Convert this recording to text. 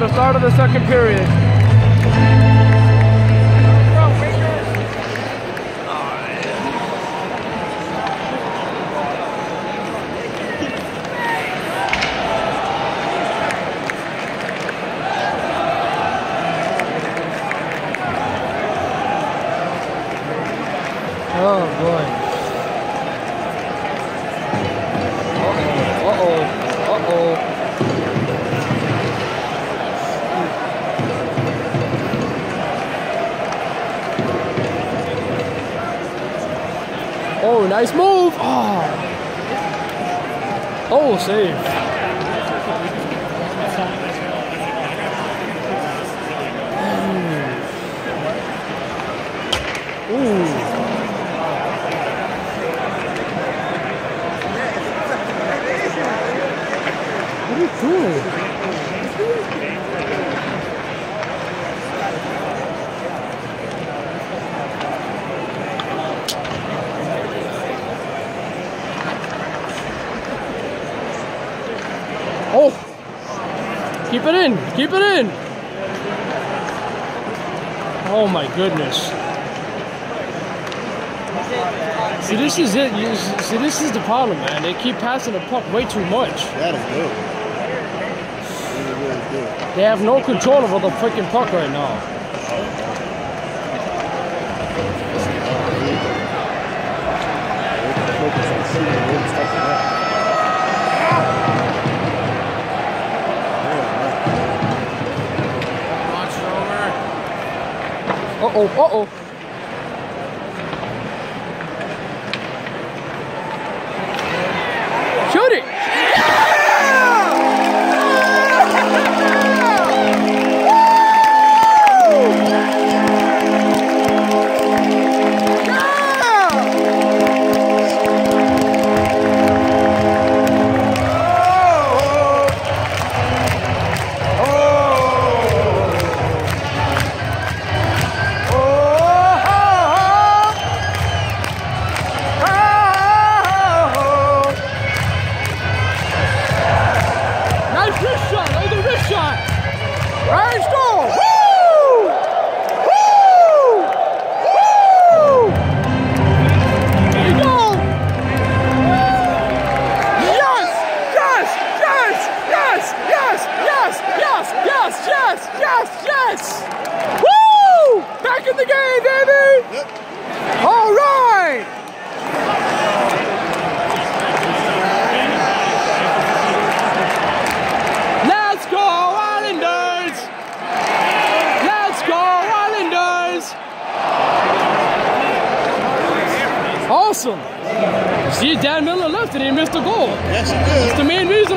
the start of the second period. Oh boy. Oh, nice move. Oh. Oh, save. Ooh. What are you doing? Oh! Keep it in! Keep it in! Oh my goodness. See, this is it. See, this is the problem, man. They keep passing the puck way too much. That is good. Really, really good. They have no control over the freaking puck right now. Uh-oh, uh-oh. Yes! Yes! Woo! Back in the game, baby! Yep. All right! Let's go, Islanders! Let's go, Islanders! Awesome! See, Dan Miller left and he missed a goal. Yes, It's did. the main reason